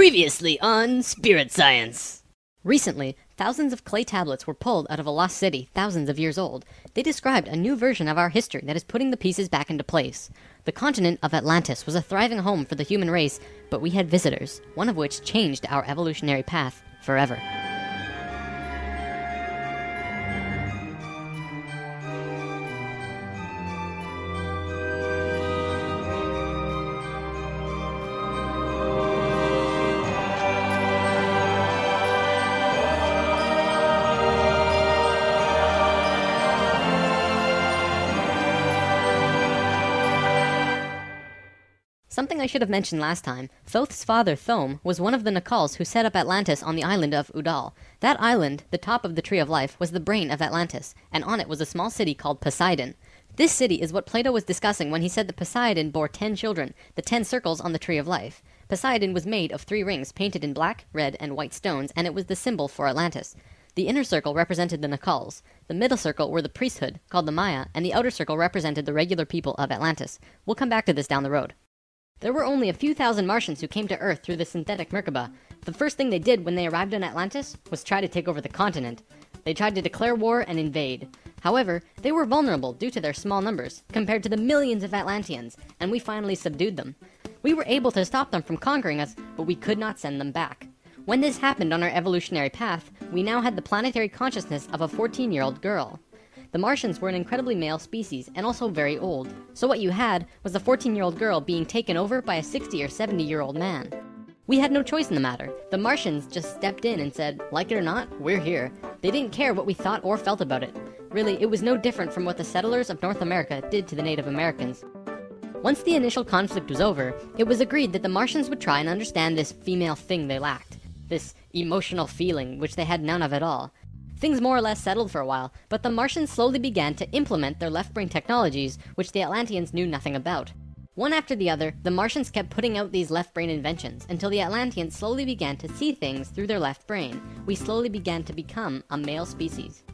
Previously on Spirit Science. Recently, thousands of clay tablets were pulled out of a lost city thousands of years old. They described a new version of our history that is putting the pieces back into place. The continent of Atlantis was a thriving home for the human race, but we had visitors, one of which changed our evolutionary path forever. Something I should have mentioned last time. Thoth's father, Thome, was one of the Nacals who set up Atlantis on the island of Udal. That island, the top of the Tree of Life, was the brain of Atlantis, and on it was a small city called Poseidon. This city is what Plato was discussing when he said that Poseidon bore ten children, the ten circles on the Tree of Life. Poseidon was made of three rings painted in black, red, and white stones, and it was the symbol for Atlantis. The inner circle represented the Nacals. The middle circle were the priesthood, called the Maya, and the outer circle represented the regular people of Atlantis. We'll come back to this down the road. There were only a few thousand Martians who came to Earth through the synthetic Merkaba. The first thing they did when they arrived in Atlantis was try to take over the continent. They tried to declare war and invade. However, they were vulnerable due to their small numbers, compared to the millions of Atlanteans, and we finally subdued them. We were able to stop them from conquering us, but we could not send them back. When this happened on our evolutionary path, we now had the planetary consciousness of a 14 year old girl. The Martians were an incredibly male species and also very old. So what you had was a 14 year old girl being taken over by a 60 or 70 year old man. We had no choice in the matter. The Martians just stepped in and said, like it or not, we're here. They didn't care what we thought or felt about it. Really, it was no different from what the settlers of North America did to the Native Americans. Once the initial conflict was over, it was agreed that the Martians would try and understand this female thing they lacked. This emotional feeling, which they had none of at all. Things more or less settled for a while, but the Martians slowly began to implement their left brain technologies, which the Atlanteans knew nothing about. One after the other, the Martians kept putting out these left brain inventions until the Atlanteans slowly began to see things through their left brain. We slowly began to become a male species.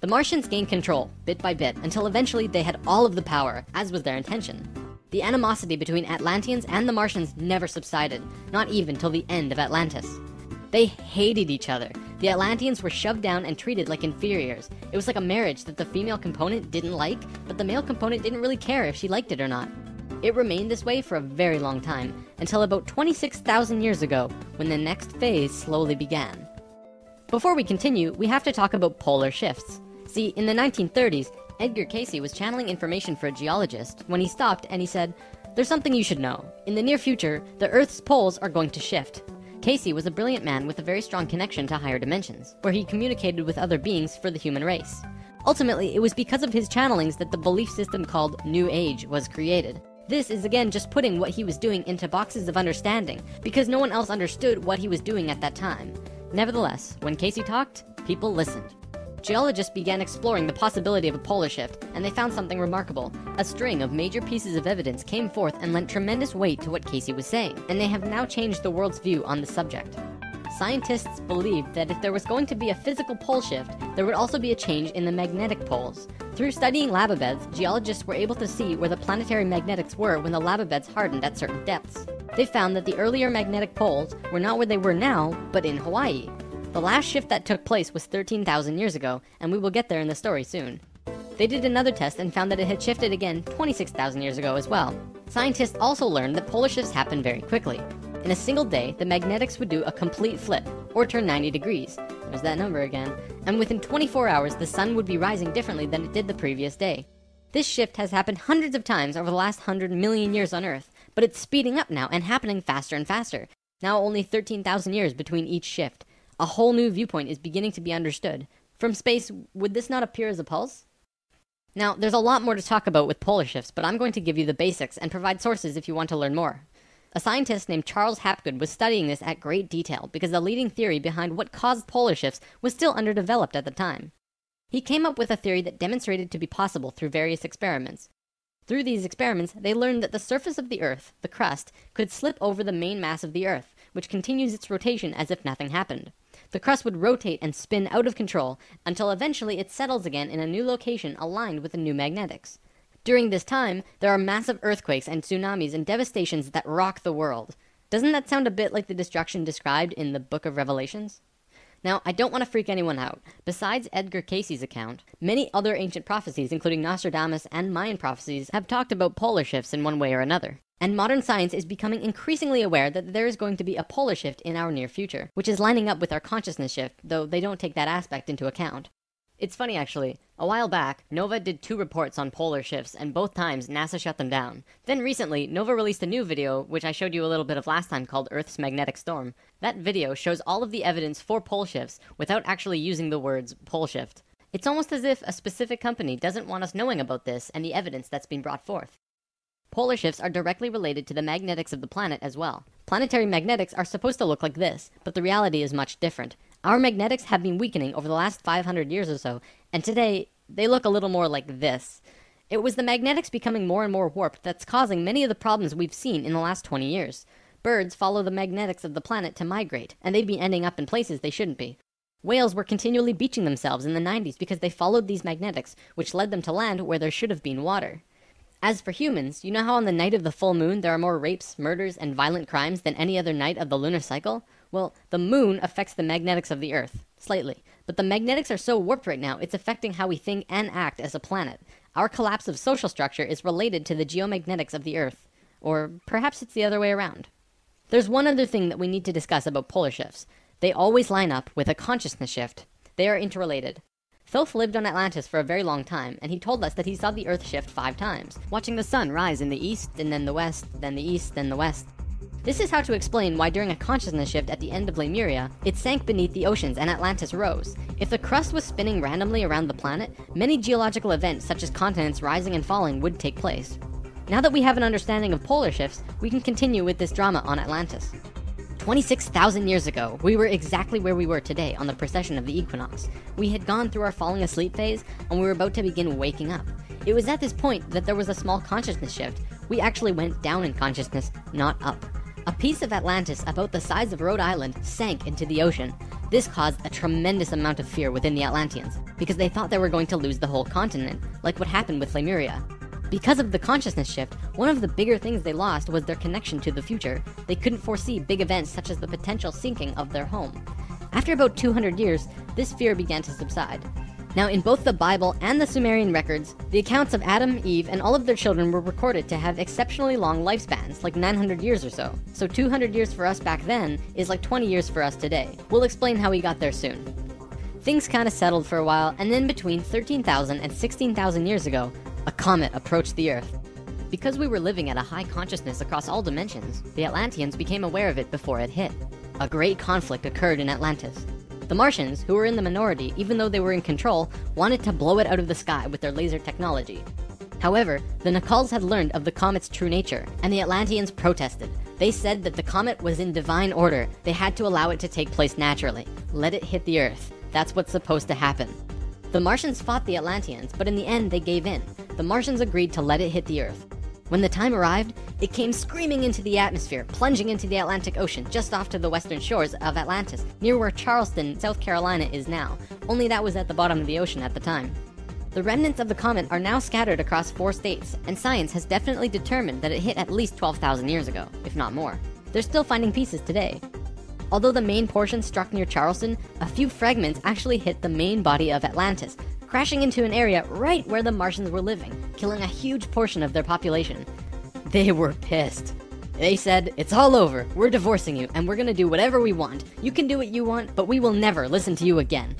The Martians gained control, bit by bit, until eventually they had all of the power, as was their intention. The animosity between Atlanteans and the Martians never subsided, not even till the end of Atlantis. They hated each other. The Atlanteans were shoved down and treated like inferiors. It was like a marriage that the female component didn't like, but the male component didn't really care if she liked it or not. It remained this way for a very long time, until about 26,000 years ago, when the next phase slowly began. Before we continue, we have to talk about polar shifts. See, in the 1930s, Edgar Cayce was channeling information for a geologist when he stopped and he said, There's something you should know. In the near future, the Earth's poles are going to shift. Cayce was a brilliant man with a very strong connection to higher dimensions, where he communicated with other beings for the human race. Ultimately, it was because of his channelings that the belief system called New Age was created. This is again just putting what he was doing into boxes of understanding, because no one else understood what he was doing at that time. Nevertheless, when Cayce talked, people listened. Geologists began exploring the possibility of a polar shift, and they found something remarkable. A string of major pieces of evidence came forth and lent tremendous weight to what Cayce was saying, and they have now changed the world's view on the subject. Scientists believed that if there was going to be a physical pole shift, there would also be a change in the magnetic poles. Through studying lava beds, geologists were able to see where the planetary magnetics were when the lava beds hardened at certain depths. They found that the earlier magnetic poles were not where they were now, but in Hawaii. The last shift that took place was 13,000 years ago, and we will get there in the story soon. They did another test and found that it had shifted again 26,000 years ago as well. Scientists also learned that polar shifts happen very quickly. In a single day, the magnetics would do a complete flip, or turn 90 degrees. There's that number again. And within 24 hours, the sun would be rising differently than it did the previous day. This shift has happened hundreds of times over the last 100 million years on Earth, but it's speeding up now and happening faster and faster. Now only 13,000 years between each shift. A whole new viewpoint is beginning to be understood. From space, would this not appear as a pulse? Now, there's a lot more to talk about with polar shifts, but I'm going to give you the basics and provide sources if you want to learn more. A scientist named Charles Hapgood was studying this at great detail because the leading theory behind what caused polar shifts was still underdeveloped at the time. He came up with a theory that demonstrated to be possible through various experiments. Through these experiments, they learned that the surface of the Earth, the crust, could slip over the main mass of the Earth, which continues its rotation as if nothing happened. The crust would rotate and spin out of control until eventually it settles again in a new location aligned with the new magnetics. During this time, there are massive earthquakes and tsunamis and devastations that rock the world. Doesn't that sound a bit like the destruction described in the book of Revelations? Now, I don't want to freak anyone out. Besides Edgar Cayce's account, many other ancient prophecies, including Nostradamus and Mayan prophecies, have talked about polar shifts in one way or another. And modern science is becoming increasingly aware that there is going to be a polar shift in our near future, which is lining up with our consciousness shift, though they don't take that aspect into account. It's funny actually. A while back, Nova did two reports on polar shifts, and both times NASA shut them down. Then recently, Nova released a new video, which I showed you a little bit of last time called Earth's Magnetic Storm. That video shows all of the evidence for pole shifts without actually using the words pole shift. It's almost as if a specific company doesn't want us knowing about this and the evidence that's been brought forth. Polar shifts are directly related to the magnetics of the planet as well. Planetary magnetics are supposed to look like this, but the reality is much different. Our magnetics have been weakening over the last 500 years or so, and today they look a little more like this. It was the magnetics becoming more and more warped that's causing many of the problems we've seen in the last 20 years. Birds follow the magnetics of the planet to migrate, and they'd be ending up in places they shouldn't be. Whales were continually beaching themselves in the 90s because they followed these magnetics, which led them to land where there should have been water. As for humans, you know how on the night of the full moon there are more rapes, murders, and violent crimes than any other night of the lunar cycle? Well, the moon affects the magnetics of the Earth, slightly. But the magnetics are so warped right now, it's affecting how we think and act as a planet. Our collapse of social structure is related to the geomagnetics of the Earth. Or perhaps it's the other way around. There's one other thing that we need to discuss about polar shifts. They always line up with a consciousness shift. They are interrelated. Thoth lived on Atlantis for a very long time, and he told us that he saw the Earth shift five times, watching the sun rise in the east, and then the west, then the east, then the west. This is how to explain why during a consciousness shift at the end of Lemuria, it sank beneath the oceans and Atlantis rose. If the crust was spinning randomly around the planet, many geological events such as continents rising and falling would take place. Now that we have an understanding of polar shifts, we can continue with this drama on Atlantis. 26,000 years ago, we were exactly where we were today on the precession of the equinox. We had gone through our falling asleep phase, and we were about to begin waking up. It was at this point that there was a small consciousness shift. We actually went down in consciousness, not up. A piece of Atlantis about the size of Rhode Island sank into the ocean. This caused a tremendous amount of fear within the Atlanteans, because they thought they were going to lose the whole continent, like what happened with Lemuria. Because of the consciousness shift, one of the bigger things they lost was their connection to the future. They couldn't foresee big events such as the potential sinking of their home. After about 200 years, this fear began to subside. Now, in both the Bible and the Sumerian records, the accounts of Adam, Eve, and all of their children were recorded to have exceptionally long lifespans, like 900 years or so. So 200 years for us back then is like 20 years for us today. We'll explain how we got there soon. Things kind of settled for a while, and then between 13,000 and 16,000 years ago, a comet approached the Earth. Because we were living at a high consciousness across all dimensions, the Atlanteans became aware of it before it hit. A great conflict occurred in Atlantis. The Martians, who were in the minority even though they were in control, wanted to blow it out of the sky with their laser technology. However, the Nacals had learned of the comet's true nature, and the Atlanteans protested. They said that the comet was in divine order. They had to allow it to take place naturally. Let it hit the Earth. That's what's supposed to happen. The Martians fought the Atlanteans, but in the end they gave in. The Martians agreed to let it hit the Earth. When the time arrived, it came screaming into the atmosphere, plunging into the Atlantic Ocean just off to the western shores of Atlantis, near where Charleston, South Carolina is now, only that was at the bottom of the ocean at the time. The remnants of the comet are now scattered across four states, and science has definitely determined that it hit at least 12,000 years ago, if not more. They're still finding pieces today. Although the main portion struck near Charleston, a few fragments actually hit the main body of Atlantis, crashing into an area right where the Martians were living, killing a huge portion of their population. They were pissed. They said, It's all over. We're divorcing you, and we're gonna do whatever we want. You can do what you want, but we will never listen to you again.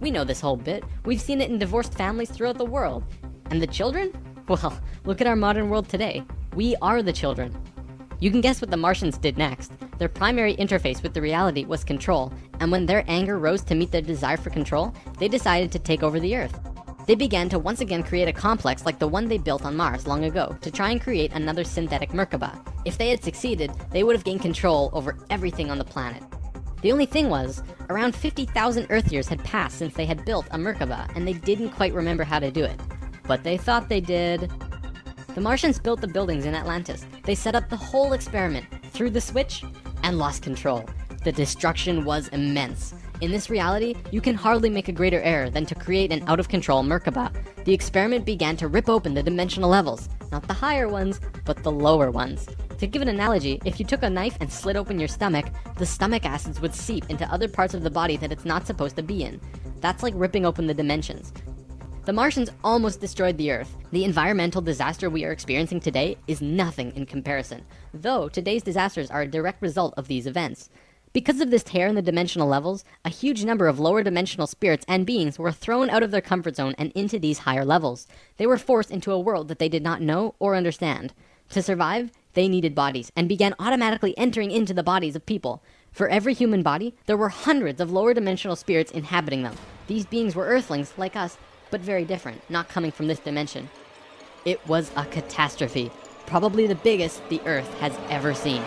We know this whole bit. We've seen it in divorced families throughout the world. And the children? Well, look at our modern world today. We are the children. You can guess what the Martians did next. Their primary interface with the reality was control, and when their anger rose to meet their desire for control, they decided to take over the Earth. They began to once again create a complex like the one they built on Mars long ago to try and create another synthetic Merkaba. If they had succeeded, they would have gained control over everything on the planet. The only thing was, around 50,000 Earth years had passed since they had built a Merkaba, and they didn't quite remember how to do it. But they thought they did. The Martians built the buildings in Atlantis. They set up the whole experiment, threw the switch, and lost control. The destruction was immense. In this reality, you can hardly make a greater error than to create an out of control Merkaba. The experiment began to rip open the dimensional levels, not the higher ones, but the lower ones. To give an analogy, if you took a knife and slit open your stomach, the stomach acids would seep into other parts of the body that it's not supposed to be in. That's like ripping open the dimensions. The Martians almost destroyed the Earth. The environmental disaster we are experiencing today is nothing in comparison, though today's disasters are a direct result of these events. Because of this tear in the dimensional levels, a huge number of lower dimensional spirits and beings were thrown out of their comfort zone and into these higher levels. They were forced into a world that they did not know or understand. To survive, they needed bodies and began automatically entering into the bodies of people. For every human body, there were hundreds of lower dimensional spirits inhabiting them. These beings were earthlings, like us, but very different, not coming from this dimension. It was a catastrophe, probably the biggest the Earth has ever seen.